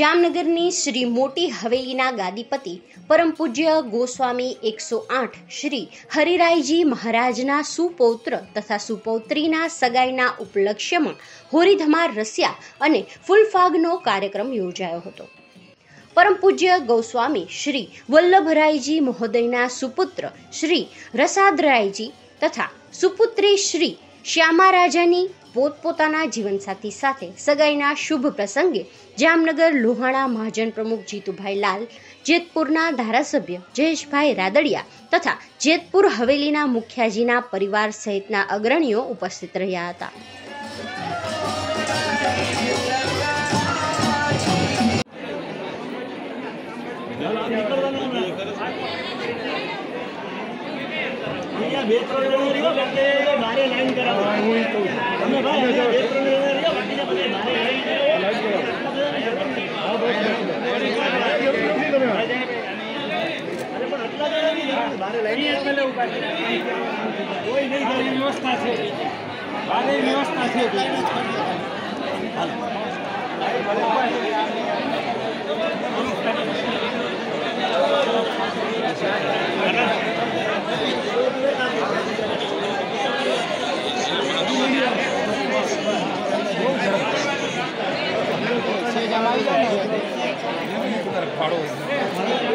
જામનગરની શ્રી મોટી હવેલીના ગાદીપતિ પરમ પૂજ્ય ગોસ્વામી એકસો આઠ શ્રી હરિરાયજી મહારાજના સુપૌત્ર તથા સુપૌત્રીના સગાઈના ઉપલક્ષ્યમાં હોરીધમાર રસ્યા અને ફૂલફાગનો કાર્યક્રમ યોજાયો હતો. પરમ પૂજ્ય ગૌસ્વામી શ્રી વલ્લભરાયજી મહોદયના સુપુત્ર શ્રી રસાદરાયજી તથા સુપુત્રી શ્રી શ્યામારાજાની પોતપોતાના જીવનસાથી સાથે સગાઈના શુભ પ્રસંગે જામનગર લોહાણા મહાજન પ્રમુખ જીતુભાઈ લાલ, જેતપુરના ધારાસભ્ય જયેશભાઈ રાદડિયા તથા જેતપુર હવેલીના મુખ્યાજીના પરિવાર સહિતના અગ્રણીઓ ઉપસ્થિત રહ્યા હતા. અહીંયા બે ત્રણ જણો રહ્યો બાકી મારે લાઈન કરાવો તમે ભાઈ અહીંયા બે ત્રણ જણો રહ્યો બાકી બધા મારે લાઈન કોઈ નહીં તારી વ્યવસ્થા છે. મારે વ્યવસ્થા છે. Yeah.